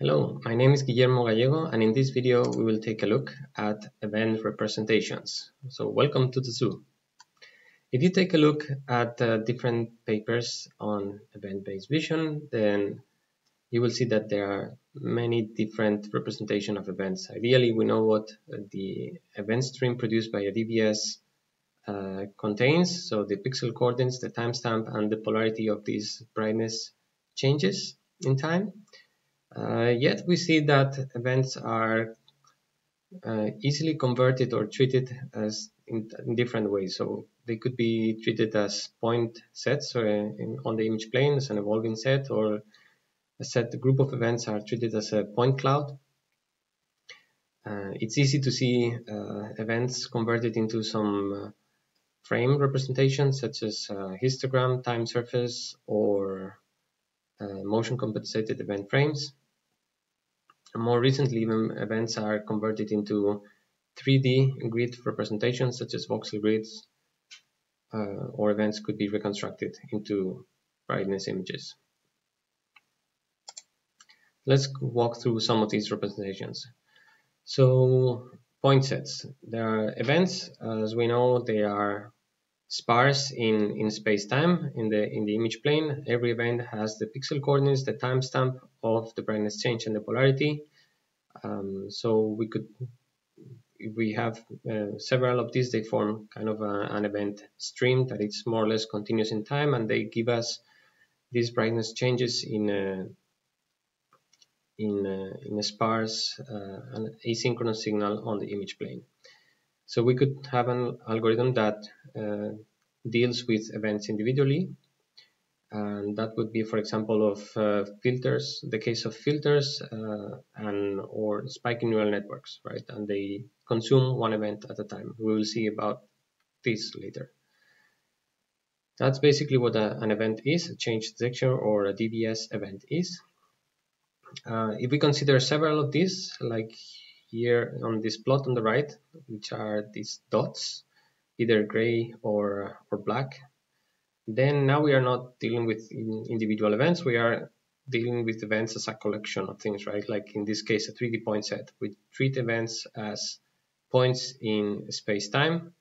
Hello, my name is Guillermo Gallego and in this video we will take a look at event representations. So welcome to the zoo. If you take a look at uh, different papers on event-based vision, then you will see that there are many different representation of events. Ideally, we know what the event stream produced by a DVS uh, contains, so the pixel coordinates, the timestamp, and the polarity of these brightness changes in time. Uh, yet we see that events are uh, easily converted or treated as in, in, different ways. So they could be treated as point sets or in, on the image plane as an evolving set, or a set group of events are treated as a point cloud. Uh, it's easy to see uh, events converted into some uh, frame representations such as uh, histogram, time surface, or motion compensated event frames more recently, even events are converted into 3D grid representations such as voxel grids, uh, or events could be reconstructed into brightness images. Let's walk through some of these representations. So point sets. There are events, as we know, they are sparse in, in space-time in the in the image plane. Every event has the pixel coordinates, the timestamp of the brightness change and the polarity. Um, so we could, we have uh, several of these, they form kind of a, an event stream that it's more or less continuous in time, and they give us these brightness changes in a, in a, in a sparse uh, an asynchronous signal on the image plane. So we could have an algorithm that uh, deals with events individually. And that would be, for example, of uh, filters, the case of filters uh, and or spiking neural networks, right? And they consume one event at a time. We will see about this later. That's basically what a, an event is, a change detection or a DVS event is. Uh, if we consider several of these, like here on this plot on the right, which are these dots, either gray or, or black. Then now we are not dealing with individual events, we are dealing with events as a collection of things, right? Like in this case, a 3D point set. We treat events as points in space-time,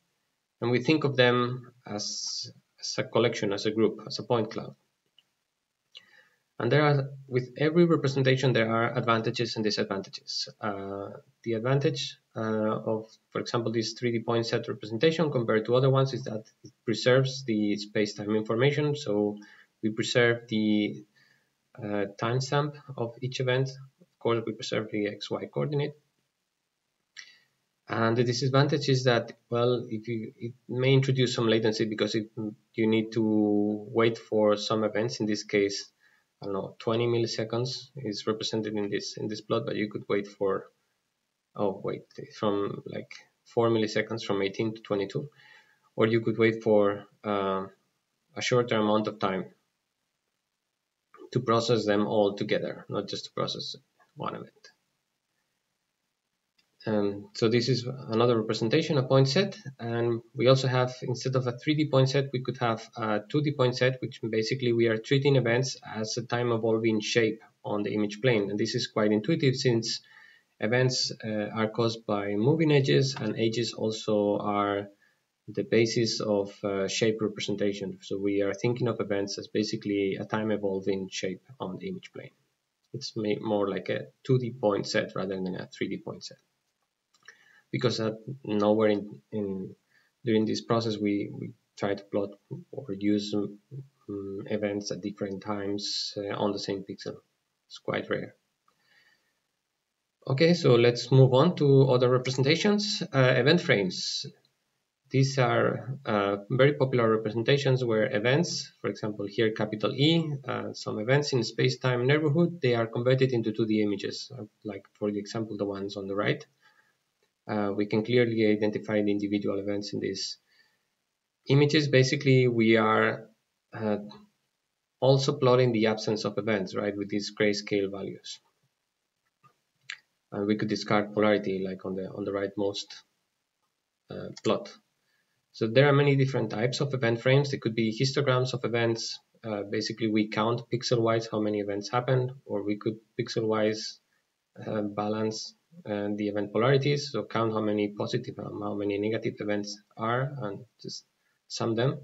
and we think of them as, as a collection, as a group, as a point cloud. And there are, with every representation, there are advantages and disadvantages. Uh, the advantage uh, of, for example, this 3D point set representation compared to other ones is that it preserves the space-time information. So we preserve the uh, timestamp of each event. Of course, we preserve the XY coordinate. And the disadvantage is that, well, if you, it may introduce some latency because it, you need to wait for some events. In this case, I don't know, 20 milliseconds is represented in this in this plot, but you could wait for, oh wait, from like 4 milliseconds from 18 to 22, or you could wait for uh, a shorter amount of time to process them all together, not just to process one event. Um, so this is another representation, a point set, and we also have, instead of a 3D point set, we could have a 2D point set, which basically we are treating events as a time evolving shape on the image plane. And this is quite intuitive since events uh, are caused by moving edges and edges also are the basis of uh, shape representation. So we are thinking of events as basically a time evolving shape on the image plane. It's more like a 2D point set rather than a 3D point set because uh, nowhere in, in during this process we, we try to plot or use um, um, events at different times uh, on the same pixel. It's quite rare. Okay, so let's move on to other representations. Uh, event frames. These are uh, very popular representations where events, for example, here capital E, uh, some events in space-time neighborhood, they are converted into 2D images, like for the example, the ones on the right uh, we can clearly identify the individual events in these images. Basically, we are uh, also plotting the absence of events, right, with these grayscale values. And we could discard polarity like on the on the rightmost uh, plot. So there are many different types of event frames. They could be histograms of events. Uh, basically, we count pixel-wise how many events happened, or we could pixel-wise uh, balance uh, the event polarities, so count how many positive and how many negative events are and just sum them.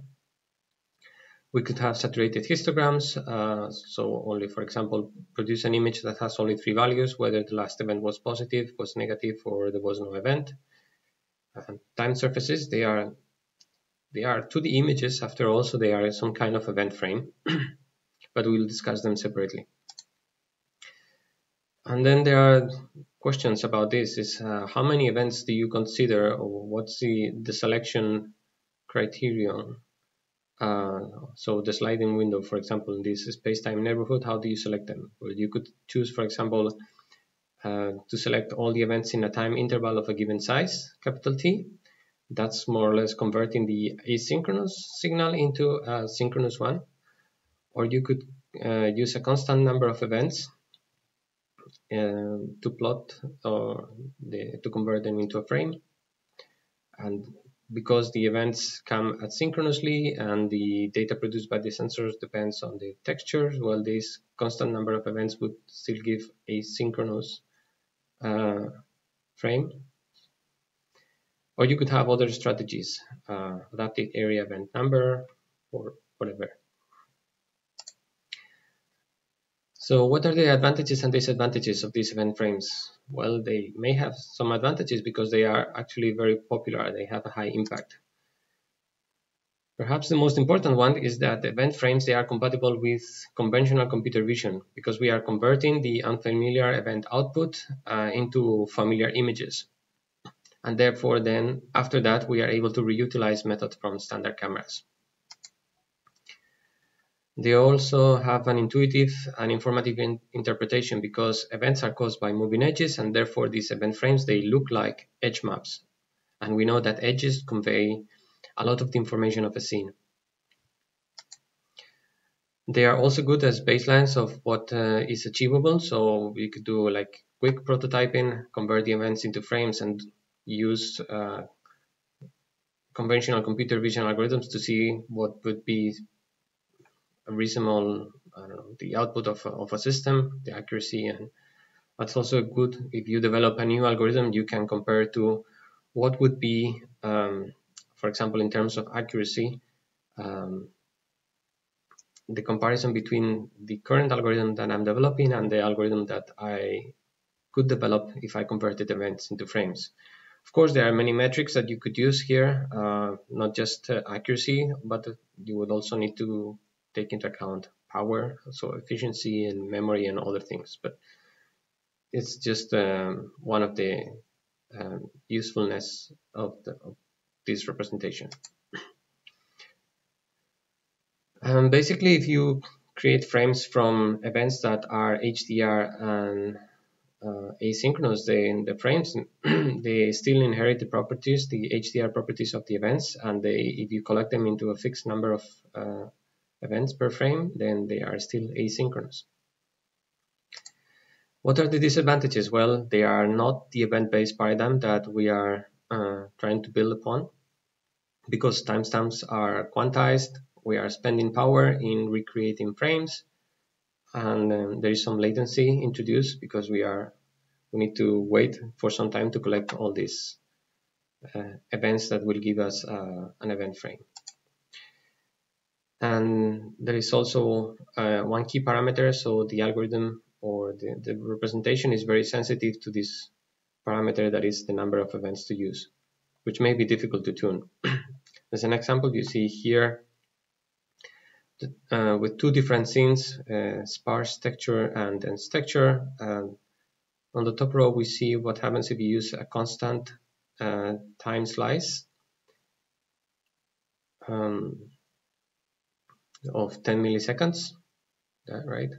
We could have saturated histograms, uh, so only, for example, produce an image that has only three values, whether the last event was positive, was negative, or there was no event. And time surfaces, they are they are 2D images after all, so they are some kind of event frame, but we'll discuss them separately. And then there are questions about this is uh, how many events do you consider or what's the, the selection criterion? Uh, so the sliding window, for example, in this space-time neighborhood, how do you select them? Well, you could choose, for example, uh, to select all the events in a time interval of a given size, capital T, that's more or less converting the asynchronous signal into a synchronous one. Or you could uh, use a constant number of events uh, to plot or the, to convert them into a frame. And because the events come asynchronously and the data produced by the sensors depends on the texture, well, this constant number of events would still give a synchronous uh, frame. Or you could have other strategies, uh, adaptive area event number or whatever. So what are the advantages and disadvantages of these event frames? Well, they may have some advantages because they are actually very popular. They have a high impact. Perhaps the most important one is that event frames, they are compatible with conventional computer vision because we are converting the unfamiliar event output uh, into familiar images and therefore then after that we are able to reutilize methods from standard cameras. They also have an intuitive and informative in interpretation because events are caused by moving edges and therefore these event frames they look like edge maps and we know that edges convey a lot of the information of a scene. They are also good as baselines of what uh, is achievable so we could do like quick prototyping, convert the events into frames and use uh, conventional computer vision algorithms to see what would be a reasonable know, the output of a, of a system, the accuracy, and that's also good if you develop a new algorithm, you can compare to what would be, um, for example, in terms of accuracy, um, the comparison between the current algorithm that I'm developing and the algorithm that I could develop if I converted events into frames. Of course, there are many metrics that you could use here, uh, not just uh, accuracy, but you would also need to take into account power, so efficiency and memory and other things. But it's just um, one of the um, usefulness of, the, of this representation. Um, basically, if you create frames from events that are HDR and uh, asynchronous, they, the frames, they still inherit the properties, the HDR properties of the events, and they, if you collect them into a fixed number of uh, events per frame, then they are still asynchronous. What are the disadvantages? Well, they are not the event-based paradigm that we are uh, trying to build upon because timestamps are quantized, we are spending power in recreating frames, and um, there is some latency introduced because we are we need to wait for some time to collect all these uh, events that will give us uh, an event frame. And there is also uh, one key parameter, so the algorithm or the, the representation is very sensitive to this parameter that is the number of events to use, which may be difficult to tune. As an example, you see here uh, with two different scenes, uh, sparse texture and dense texture. And on the top row, we see what happens if you use a constant uh, time slice um, of 10 milliseconds, that right?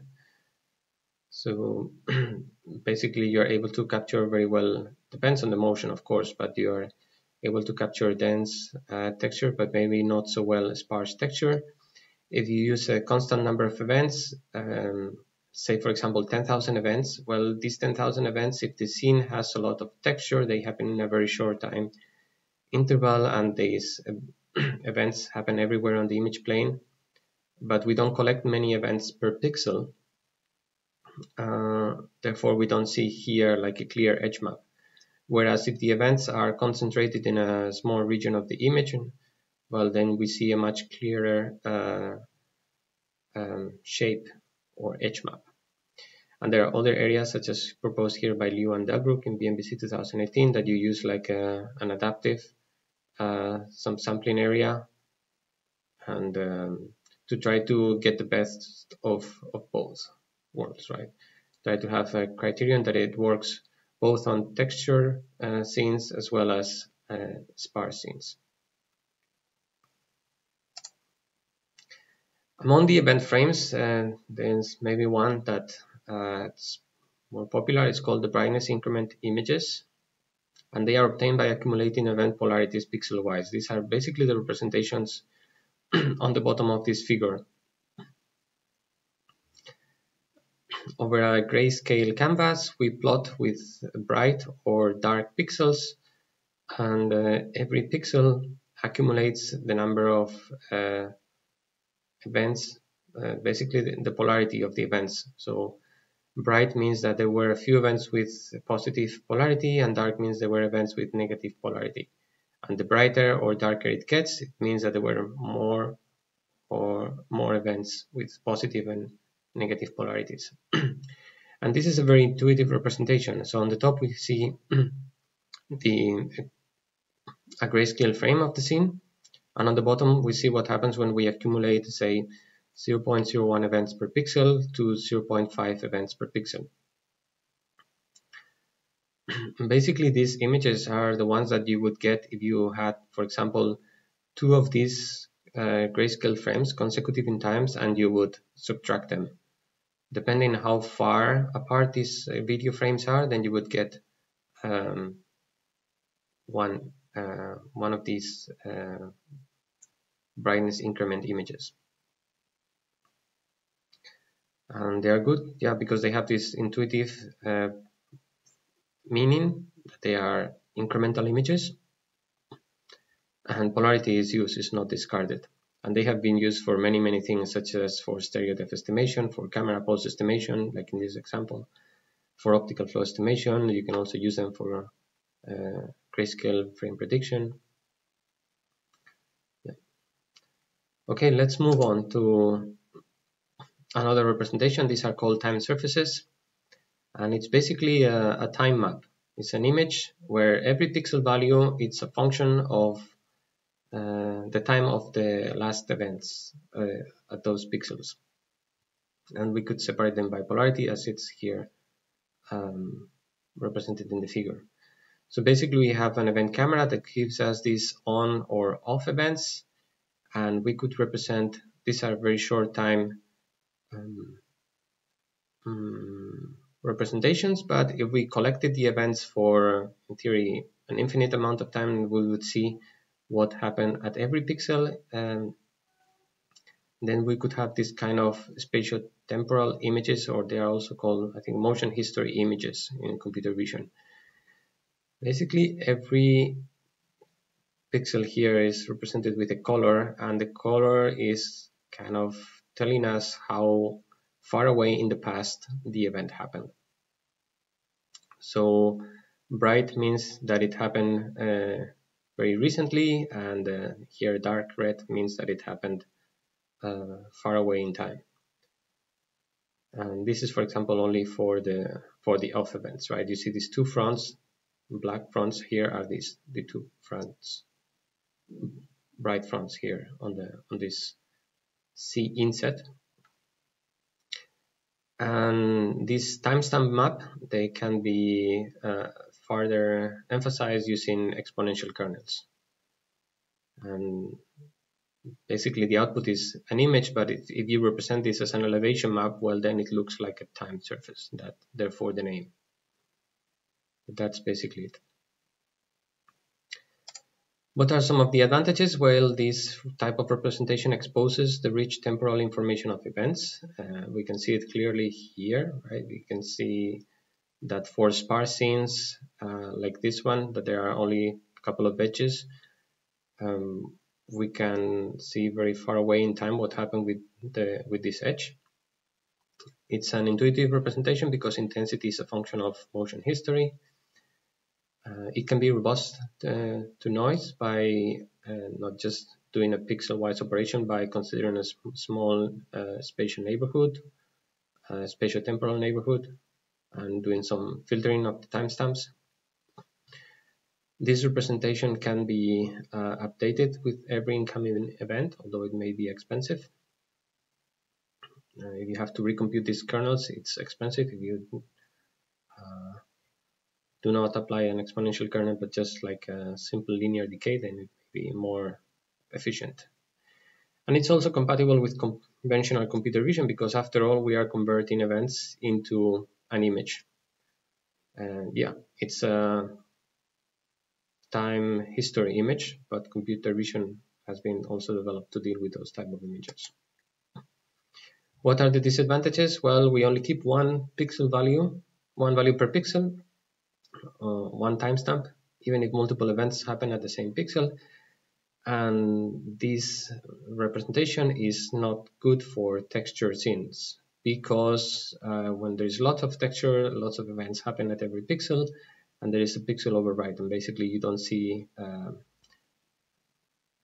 So basically, you're able to capture very well, depends on the motion, of course, but you're able to capture dense uh, texture, but maybe not so well sparse texture if you use a constant number of events, um, say for example 10,000 events, well these 10,000 events, if the scene has a lot of texture, they happen in a very short time interval and these uh, events happen everywhere on the image plane, but we don't collect many events per pixel. Uh, therefore, we don't see here like a clear edge map. Whereas if the events are concentrated in a small region of the image, well, then we see a much clearer uh, um, shape or edge map. And there are other areas such as proposed here by Liu and Delbruck in BMVC 2018 that you use like a, an adaptive uh, some sampling area and um, to try to get the best of, of both worlds, right? Try to have a criterion that it works both on texture uh, scenes as well as uh, sparse scenes. Among the event frames, uh, there's maybe one that uh, it's more popular. It's called the brightness increment images. And they are obtained by accumulating event polarities pixel-wise. These are basically the representations on the bottom of this figure. Over a grayscale canvas, we plot with bright or dark pixels, and uh, every pixel accumulates the number of uh, events, uh, basically the, the, polarity of the events. So bright means that there were a few events with positive polarity and dark means there were events with negative polarity. And the brighter or darker it gets, it means that there were more or more events with positive and negative polarities. and this is a very intuitive representation. So on the top we see the a grayscale frame of the scene and on the bottom we see what happens when we accumulate say 0.01 events per pixel to 0.5 events per pixel. Basically, these images are the ones that you would get if you had, for example, two of these uh, grayscale frames consecutive in times and you would subtract them. Depending how far apart these uh, video frames are, then you would get um, one, uh, one of these uh, brightness increment images and they are good yeah because they have this intuitive uh, meaning that they are incremental images and polarity is used is not discarded and they have been used for many many things such as for stereo depth estimation for camera pose estimation like in this example for optical flow estimation you can also use them for uh, grayscale frame prediction yeah. okay let's move on to another representation. These are called time surfaces. And it's basically a, a time map. It's an image where every pixel value is a function of uh, the time of the last events uh, at those pixels. And we could separate them by polarity as it's here um, represented in the figure. So basically we have an event camera that gives us these on or off events and we could represent these are very short time um, um, representations, but if we collected the events for, in theory, an infinite amount of time, we would see what happened at every pixel. And then we could have this kind of spatial temporal images, or they are also called, I think, motion history images in computer vision. Basically, every pixel here is represented with a color, and the color is kind of telling us how far away in the past the event happened. So bright means that it happened uh, very recently and uh, here dark red means that it happened uh, far away in time. And this is for example only for the for the off events, right? You see these two fronts, black fronts here are these the two fronts, bright fronts here on the on this C inset. And this timestamp map, they can be uh, further emphasized using exponential kernels. And basically the output is an image, but if, you represent this as an elevation map, well, then it looks like a time surface, that therefore the name. That's basically it. What are some of the advantages? Well, this type of representation exposes the rich temporal information of events. Uh, we can see it clearly here, right? We can see that for sparse scenes uh, like this one, that there are only a couple of edges, um, we can see very far away in time what happened with the with this edge. It's an intuitive representation because intensity is a function of motion history. Uh, it can be robust uh, to noise by uh, not just doing a pixel-wise operation by considering a small uh, spatial neighborhood, spatial temporal neighborhood, and doing some filtering of the timestamps. This representation can be uh, updated with every incoming event, although it may be expensive. Uh, if you have to recompute these kernels, it's expensive. If you uh, do not apply an exponential kernel, but just like a simple linear decay, then it may be more efficient. And it's also compatible with conventional computer vision because after all, we are converting events into an image. And yeah, it's a time history image, but computer vision has been also developed to deal with those type of images. What are the disadvantages? Well, we only keep one pixel value, one value per pixel, uh, one timestamp, even if multiple events happen at the same pixel. And this representation is not good for texture scenes because uh, when there is lots of texture, lots of events happen at every pixel, and there is a pixel override, and basically you don't see uh,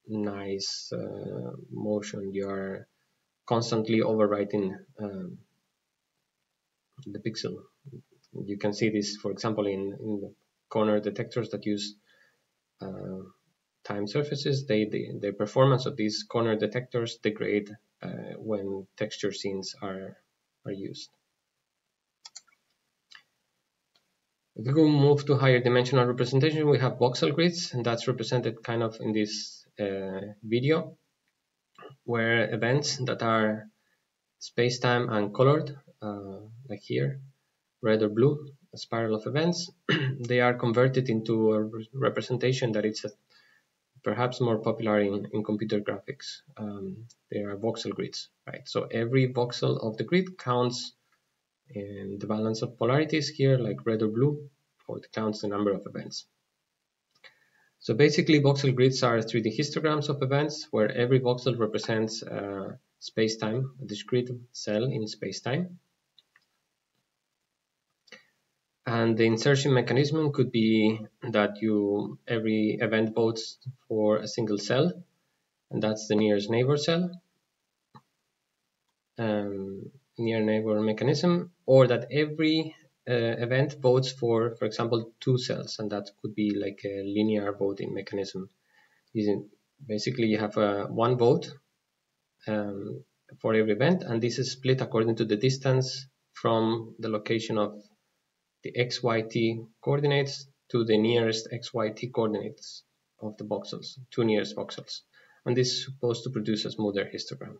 nice uh, motion. You are constantly overwriting um, the pixel. You can see this, for example, in, in corner detectors that use uh, time surfaces. They, they, the performance of these corner detectors degrade uh, when texture scenes are are used. If we move to higher dimensional representation, we have voxel grids, and that's represented kind of in this uh, video, where events that are space-time and colored, uh, like here, red or blue, a spiral of events, they are converted into a representation that it's a, perhaps more popular in, in computer graphics. Um, they are voxel grids, right? So every voxel of the grid counts in the balance of polarities here, like red or blue, or it counts the number of events. So basically, voxel grids are 3D histograms of events where every voxel represents uh, space-time, a discrete cell in space-time. And the insertion mechanism could be that you every event votes for a single cell, and that's the nearest neighbor cell, um, near neighbor mechanism, or that every uh, event votes for, for example, two cells, and that could be like a linear voting mechanism. Basically, you have uh, one vote um, for every event, and this is split according to the distance from the location of the XYT coordinates to the nearest XYT coordinates of the voxels, two nearest voxels. And this is supposed to produce a smoother histogram.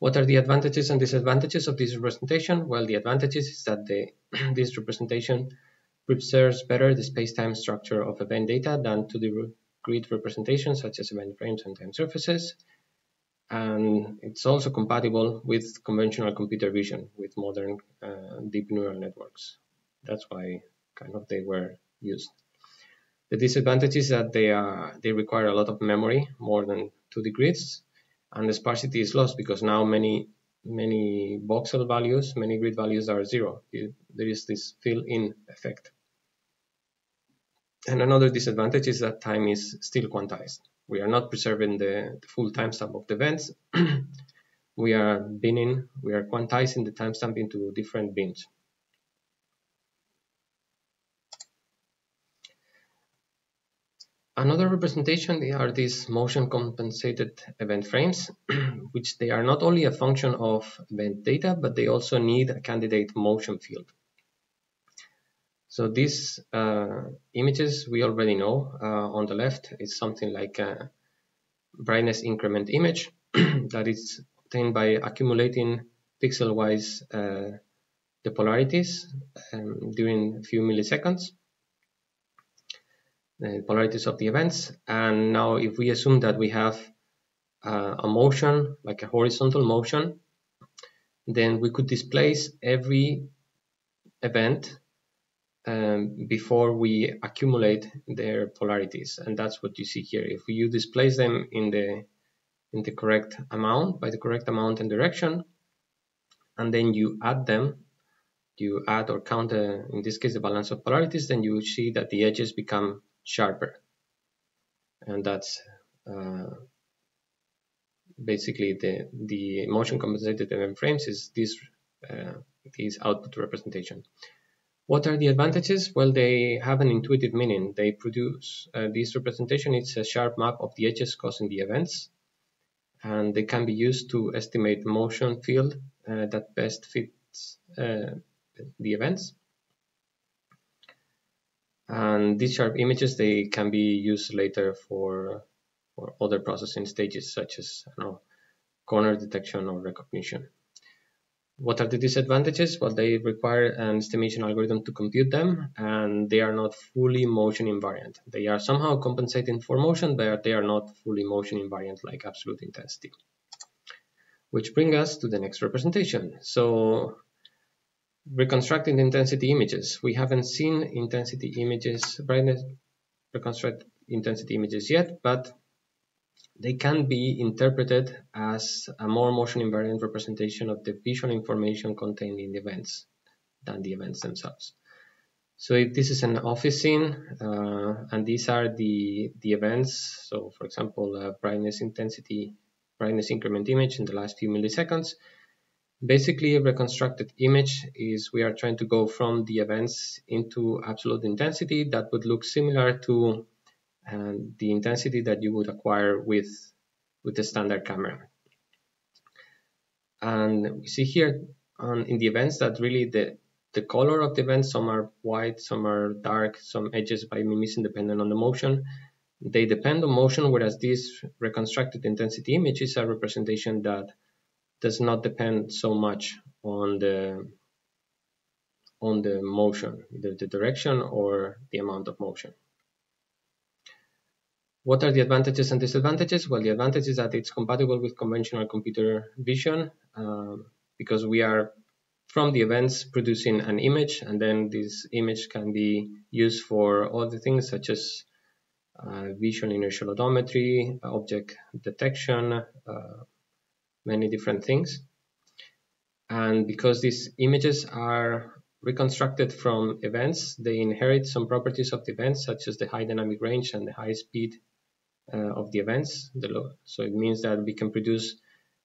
What are the advantages and disadvantages of this representation? Well, the advantages is that the, this representation preserves better the space-time structure of event data than to the grid representations such as event frames and time surfaces. And it's also compatible with conventional computer vision with modern uh, deep neural networks. That's why kind of they were used. The disadvantage is that they are they require a lot of memory, more than 2D grids, and the sparsity is lost because now many many voxel values, many grid values are zero. There is this fill-in effect. And another disadvantage is that time is still quantized. We are not preserving the, the full timestamp of the events. we are binning, we are quantizing the timestamp into different bins. Another representation are these motion compensated event frames, which they are not only a function of event data, but they also need a candidate motion field. So these uh, images we already know. Uh, on the left is something like a brightness increment image that is obtained by accumulating pixel-wise uh, the polarities um, during a few milliseconds the polarities of the events. And now if we assume that we have uh, a motion, like a horizontal motion, then we could displace every event um, before we accumulate their polarities. And that's what you see here. If you displace them in the in the correct amount, by the correct amount and direction, and then you add them, you add or count, in this case, the balance of polarities, then you see that the edges become sharper. And that's uh, basically the, the motion compensated event frames is this, uh, this output representation. What are the advantages? Well, they have an intuitive meaning. They produce uh, this representation. It's a sharp map of the edges causing the events, and they can be used to estimate motion field uh, that best fits uh, the events. And these sharp images, they can be used later for, for other processing stages, such as know, corner detection or recognition. What are the disadvantages? Well, they require an estimation algorithm to compute them, and they are not fully motion invariant. They are somehow compensating for motion, but they are not fully motion invariant like absolute intensity. Which brings us to the next representation. So reconstructing intensity images. We haven't seen intensity images, brightness reconstruct intensity images yet, but they can be interpreted as a more motion invariant representation of the visual information contained in the events than the events themselves. So if this is an office scene, uh, and these are the, the events, so for example, uh, brightness intensity, brightness increment image in the last few milliseconds, basically a reconstructed image is we are trying to go from the events into absolute intensity that would look similar to and the intensity that you would acquire with, with the standard camera. And we see here on, in the events that really the, the color of the events, some are white, some are dark, some edges by mimesis dependent on the motion. They depend on motion, whereas this reconstructed intensity image is a representation that does not depend so much on the on the motion, either the direction or the amount of motion. What are the advantages and disadvantages? Well, the advantage is that it's compatible with conventional computer vision um, because we are from the events producing an image and then this image can be used for other things such as uh, visual inertial odometry, object detection, uh, many different things. And because these images are reconstructed from events, they inherit some properties of the events such as the high dynamic range and the high speed uh, of the events. So it means that we can produce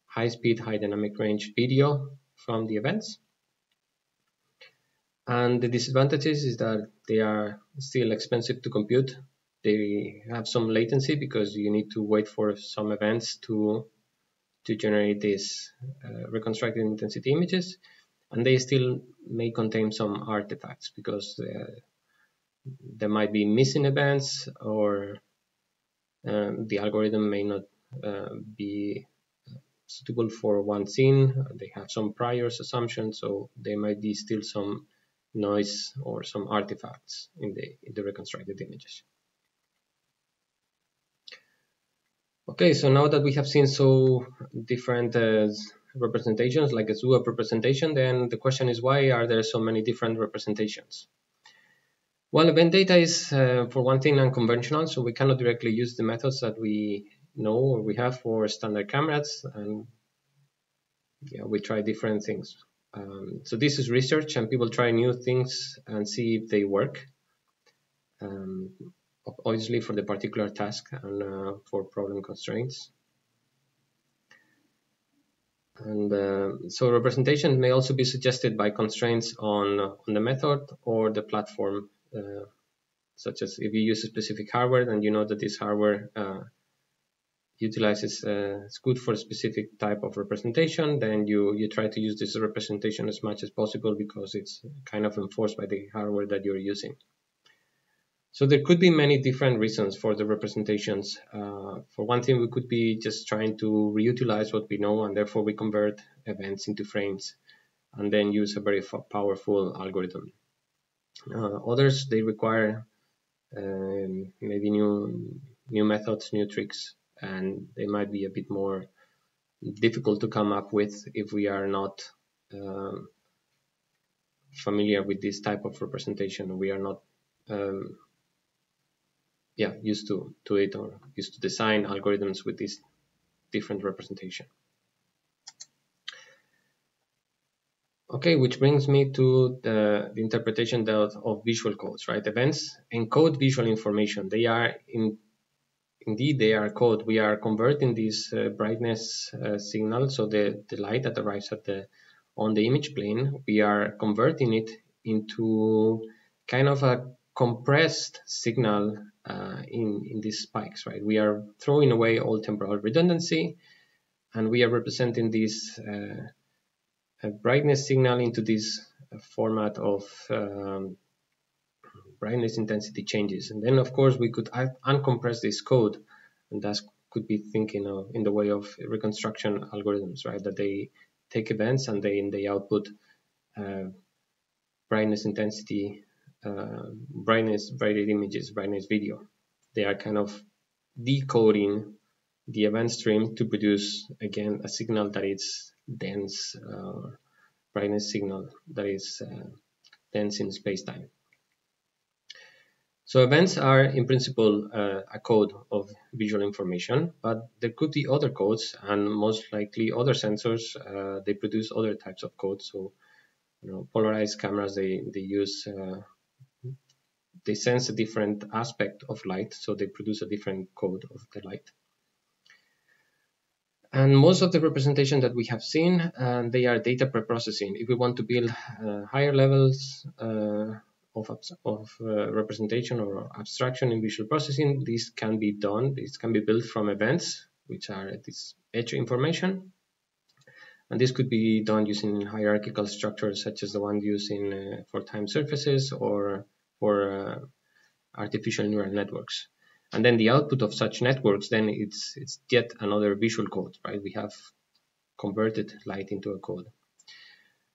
high speed, high dynamic range video from the events. And the disadvantages is that they are still expensive to compute. They have some latency because you need to wait for some events to to generate these uh, reconstructed intensity images and they still may contain some artifacts because uh, there might be missing events or um, the algorithm may not uh, be suitable for one scene. They have some priors assumptions, so there might be still some noise or some artifacts in the, in the reconstructed images. Okay, so now that we have seen so different uh, representations, like a zoo representation, then the question is why are there so many different representations? Well, event data is, uh, for one thing, unconventional, so we cannot directly use the methods that we know or we have for standard cameras, and yeah, we try different things. Um, so this is research, and people try new things and see if they work. Um, obviously, for the particular task and uh, for problem constraints. And uh, so representation may also be suggested by constraints on, on the method or the platform uh, such as if you use a specific hardware and you know that this hardware uh, utilizes uh, it's good for a specific type of representation. Then you you try to use this representation as much as possible because it's kind of enforced by the hardware that you're using. So there could be many different reasons for the representations. Uh, for one thing we could be just trying to reutilize what we know and therefore we convert events into frames and then use a very powerful algorithm others they require um, maybe new new methods, new tricks, and they might be a bit more difficult to come up with if we are not um, familiar with this type of representation. We are not um, yeah used to to it or used to design algorithms with this different representation. Okay, which brings me to the, the interpretation of, visual codes, right? Events encode visual information. They are in, indeed they are code. We are converting this uh, brightness uh, signal, so the, the light that arrives at the on the image plane, we are converting it into kind of a compressed signal uh, in, in these spikes, right? We are throwing away all temporal redundancy and we are representing this uh, brightness signal into this format of um, brightness intensity changes. And then of course we could uncompress this code and that could be thinking of in the way of reconstruction algorithms, right? That they take events and they, in they output uh, brightness intensity, uh, brightness, brighter images, brightness video. They are kind of decoding the event stream to produce again a signal that is dense, uh, brightness signal that is uh, dense in space-time. So events are in principle uh, a code of visual information, but there could be other codes and most likely other sensors, uh, they produce other types of code. So, you know, polarized cameras, they, they use, uh, they sense a different aspect of light, so they produce a different code of the light. And most of the representation that we have seen, uh, they are data preprocessing. If we want to build uh, higher levels uh, of, of uh, representation or abstraction in visual processing, this can be done. This can be built from events, which are this edge information. And this could be done using hierarchical structures such as the one used in, uh, for time surfaces or for uh, artificial neural networks. And then the output of such networks, then it's, it's yet another visual code, right? We have converted light into a code.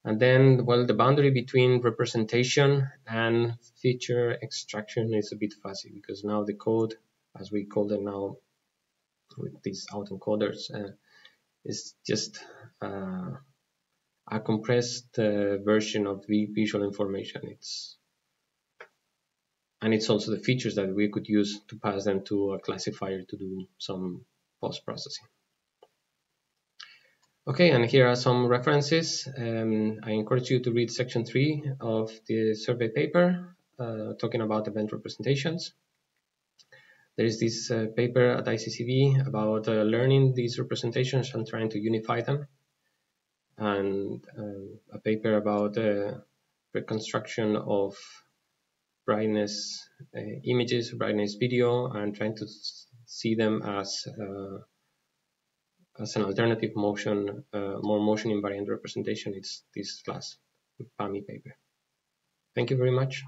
And then, well, the boundary between representation and feature extraction is a bit fuzzy because now the code, as we call them now with these autoencoders, uh, is just uh, a compressed uh, version of the visual information. It's and it's also the features that we could use to pass them to a classifier to do some post-processing. Okay, and here are some references. Um, I encourage you to read section three of the survey paper uh, talking about event representations. There is this uh, paper at ICCV about uh, learning these representations and trying to unify them. And um, a paper about uh, reconstruction of brightness uh, images, brightness video, and trying to see them as uh, as an alternative motion, uh, more motion invariant representation, it's this class PAMI paper. Thank you very much.